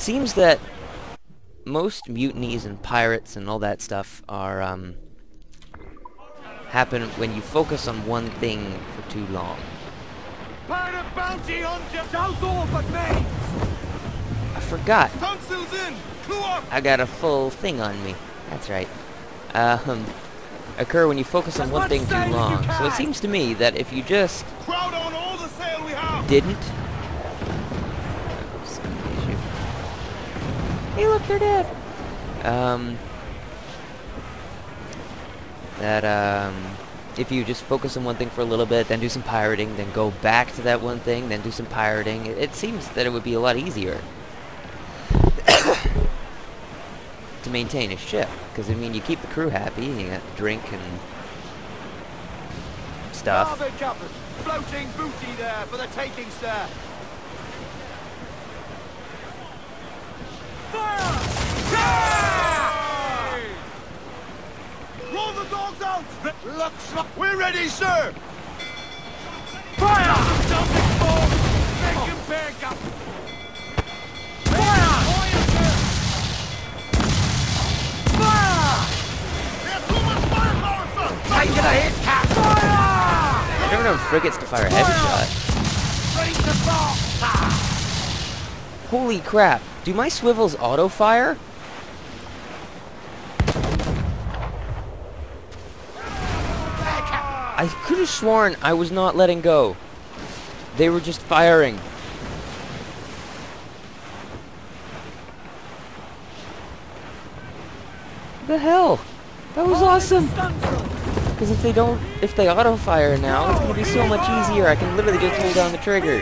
It seems that most mutinies and pirates and all that stuff are, um, happen when you focus on one thing for too long. Pirate bounty on all but me! I forgot. Tonsils in! Clew up! I got a full thing on me. That's right. Um, occur when you focus on As one thing too sail as you long. So it seems to me that if you just Crowd on all the sail we have! didn't... Hey look, they're dead! Um... That, um... If you just focus on one thing for a little bit, then do some pirating, then go back to that one thing, then do some pirating, it, it seems that it would be a lot easier. to maintain a ship. Because, I mean, you keep the crew happy, you got drink and stuff. Starboard, Captain! Floating booty there for the taking, sir! Fire! Yeah! Roll the dogs out! Looks like... We're ready, sir! Fire! Jumping forward! Make him bear, Captain! Fire! Fire! There's too much firepower, sir! Take it a hit, Cap! Fire! I've never known frigates to fire a heavy shot. Ready! Holy crap! Do my swivels auto-fire? I could have sworn I was not letting go. They were just firing. The hell? That was awesome! Because if they don't, if they auto-fire now, it's gonna be so much easier. I can literally just hold down the trigger.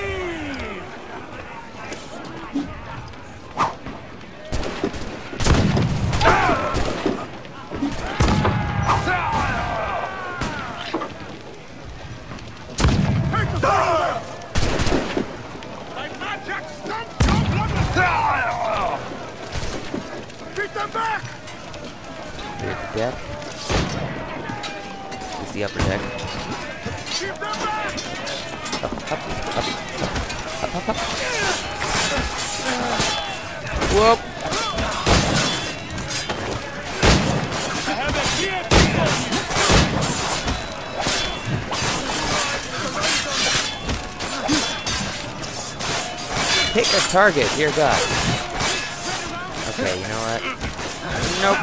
Here! Pick a target, dear God. Okay, you know what? Nope.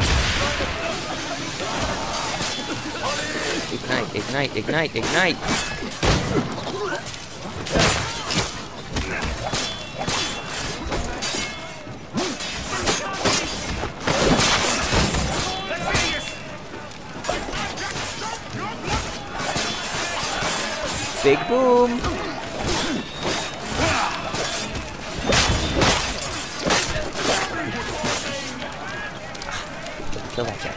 Ignite, ignite, ignite, ignite! Big boom! Kill that guy.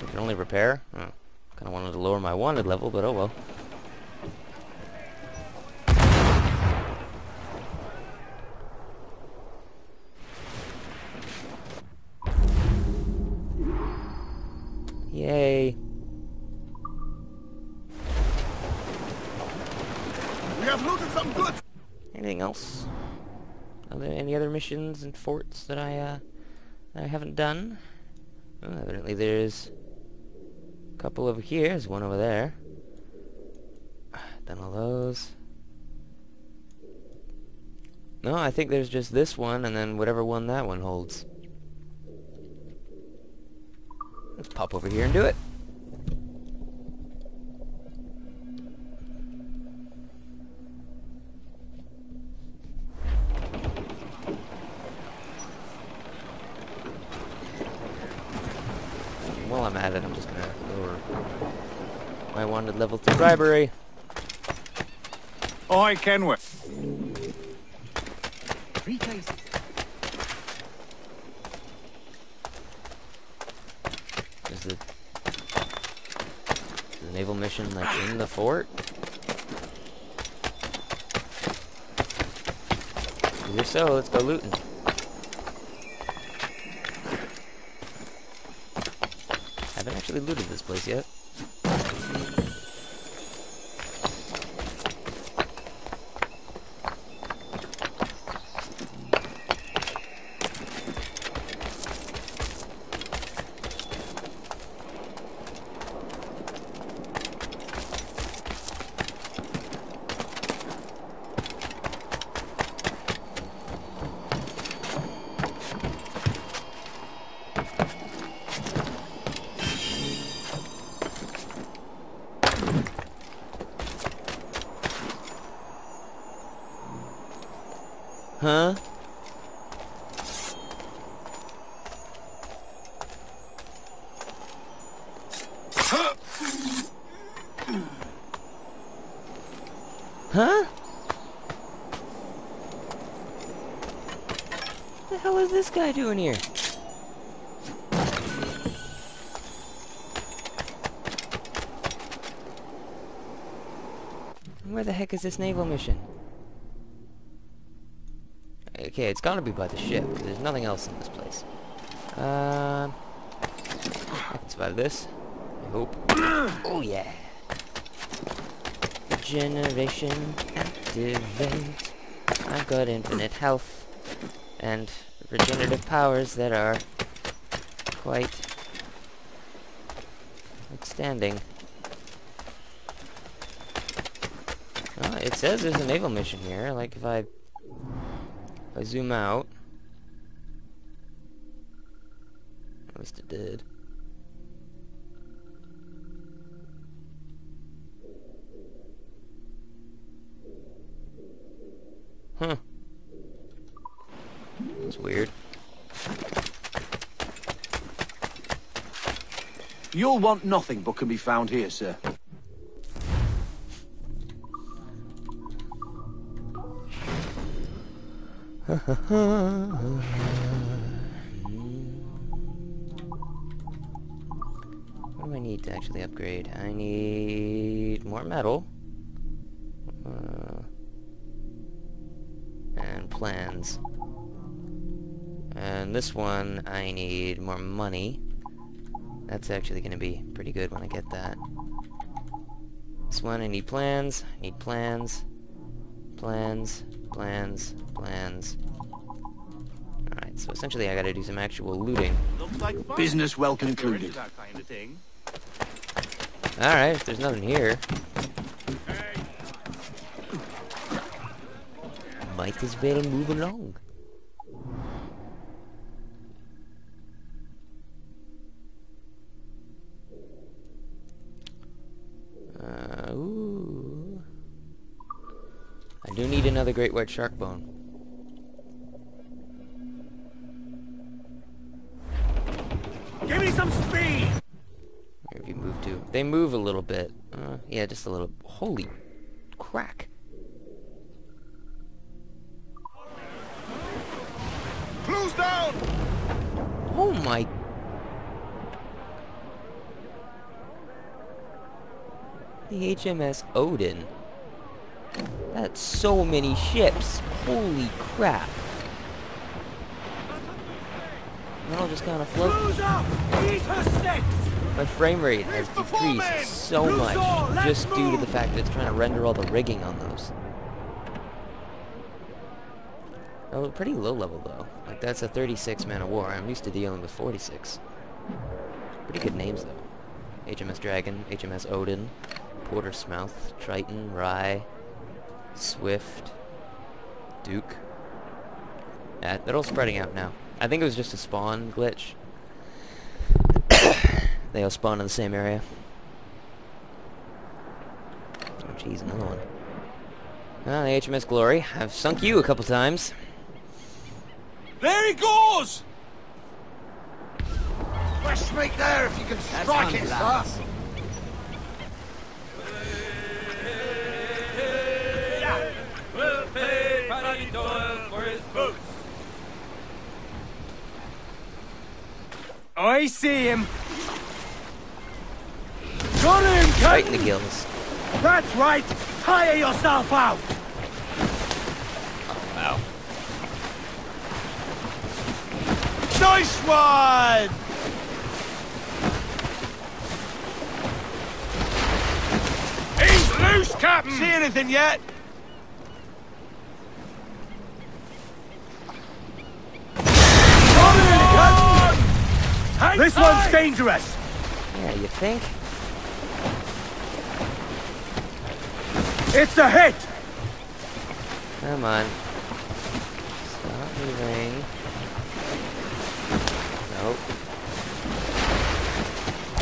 I can only repair? Oh, kind of wanted to lower my wanted level, but oh well. Anything else? Are there any other missions and forts that I, uh, that I haven't done? Oh, evidently there's a couple over here. There's one over there. Done all those. No, I think there's just this one and then whatever one that one holds. Let's pop over here and do it. I'm at it, I'm just gonna lower my wanted level through bribery. Oh I can wait. Three places. Is the, the naval mission like in the fort? If so, let's go looting. actually looted this place yet. Huh? Huh? What the hell is this guy doing here? Where the heck is this naval mission? Okay, it's gotta be by the ship. There's nothing else in this place. Um, I can survive this. I hope. Oh yeah. Generation activate. I've got infinite health and regenerative powers that are quite outstanding. Oh, it says there's a naval mission here. Like if I I zoom out, at least it did. Huh. That's weird. You'll want nothing but can be found here, sir. What do I need to actually upgrade? I need more metal. Uh, and plans. And this one, I need more money. That's actually going to be pretty good when I get that. This one, I need plans. I need plans. Plans. Plans. Plans. Alright, so essentially I gotta do some actual looting. Looks like. Business well If you're into concluded. kind of. Alright, if there's nothing here. Might as well move along. Another great white shark bone. Give me some speed! Where have you moved to? They move a little bit. Uh, yeah, just a little. Holy crack. Clews down! Oh my... The HMS Odin. That's so many ships. Holy crap. They're all just kind of floating. Clews up! Eat her sticks! My frame rate has Reach the foreman! decreased so much just due to the fact that it's trying to render all the rigging on those. Oh, pretty low level though. Like that's a 36 man of war. I'm used to dealing with 46. Pretty good names though. HMS Dragon, HMS Odin, Portersmouth, Triton, Rye, Swift, Duke. Yeah, they're all spreading out now. I think it was just a spawn glitch. they all spawn in the same area. Oh jeez, another one. Well, the HMS Glory. I've sunk you a couple times. There he goes! Fresh meat there if you can strike it, sir! I see him. Got him, Captain. Right in the gills. That's right. Tire yourself out. Oh, wow. Nice one! He's loose, Captain! See anything yet? This one's dangerous. Yeah, you think? It's a hit. Come on. Stop moving. Nope.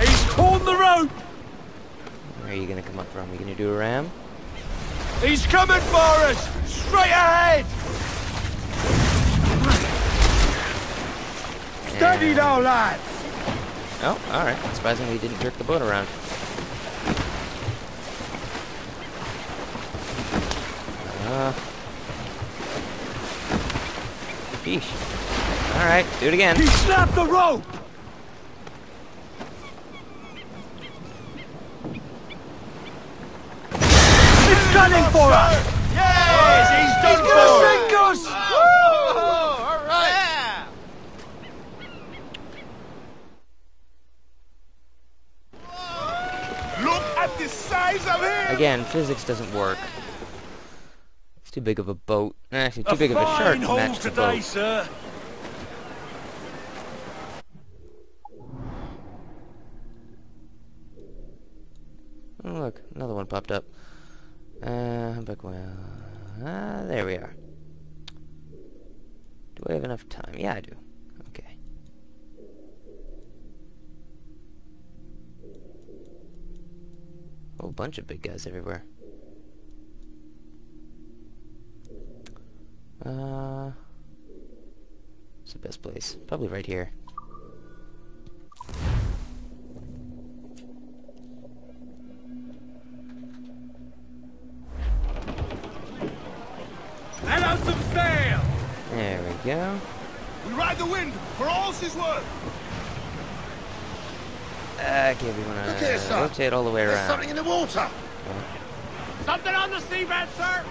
He's torn the rope. Where are you gonna come up from? Are You gonna do a ram? He's coming for us. Straight ahead. Steady And- now, lads. Oh, alright. Surprisingly, he didn't jerk the boat around. Uh. Sheesh. Alright, do it again. He snapped the rope. It's gunning for us. Yes, he's done He's gonna sink us. all right. Look at the size of him! Again, physics doesn't work. It's too big of a boat. Actually, too a big of a shark to match the today, boat. sir. Oh, look, another one popped up. Uh, back well. Ah, there we are. Do I have enough time? Yeah, I do. Whole bunch of big guys everywhere. Uh, what's the best place? Probably right here. Let out some sail! There we go. We ride the wind for all she's worth. Okay, we wanna Look sir. rotate all the way around. There's something in the water. Something on the seabed, sir!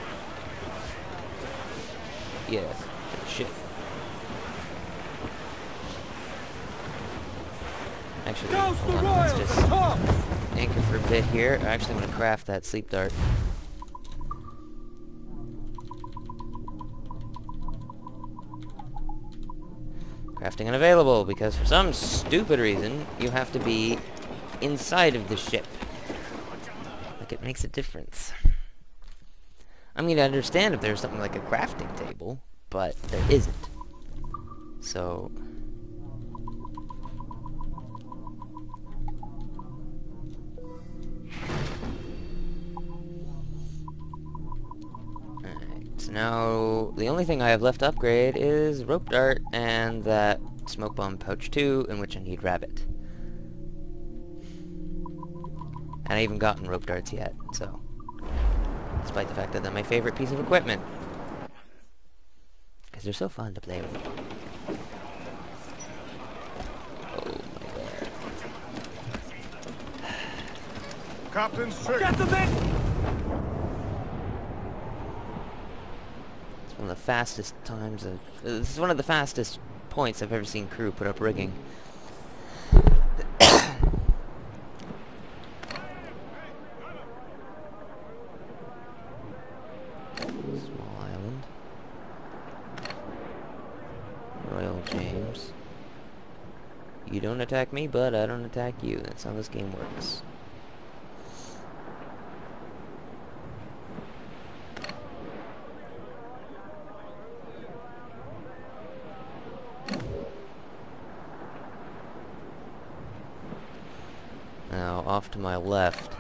Yes. Shit. Actually, Ghost hold the on, let's just top! anchor for a bit here. I actually want to craft that sleep dart. Crafting unavailable because for some stupid reason you have to be inside of the ship. Like it makes a difference. I mean, I understand if there's something like a crafting table, but there isn't. So... now the only thing I have left to upgrade is rope dart and that smoke bomb pouch 2, in which I need rabbit. And I haven't gotten rope darts yet, so... Despite the fact that they're my favorite piece of equipment. Because they're so fun to play with. Oh my god. Captain's trick. Get the men! It's one of the fastest times of... This is one of the fastest points I've ever seen crew put up rigging. Small island. Royal James. You don't attack me, but I don't attack you. That's how this game works. Now, off to my left.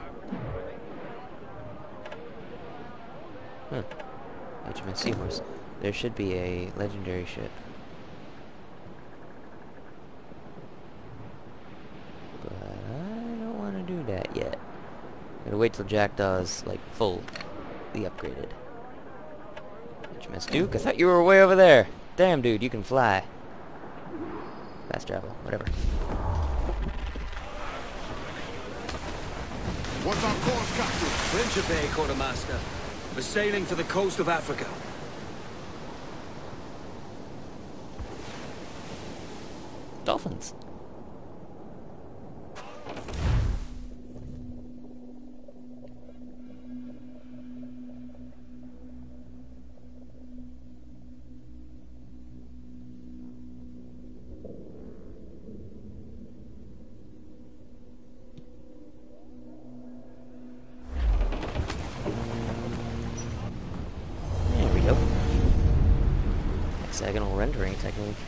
Hmm. Huh. HMS Seahorse. There should be a legendary ship. But I don't want to do that yet. i Gotta wait till Jackdaw's, like, full. The upgraded. HMS Duke, I thought you were way over there. Damn, dude, you can fly. Fast travel, whatever. What's our course, Captain? Principe, quartermaster. We're sailing for the coast of Africa. Dolphins. Rendering technique.